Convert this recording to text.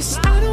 I don't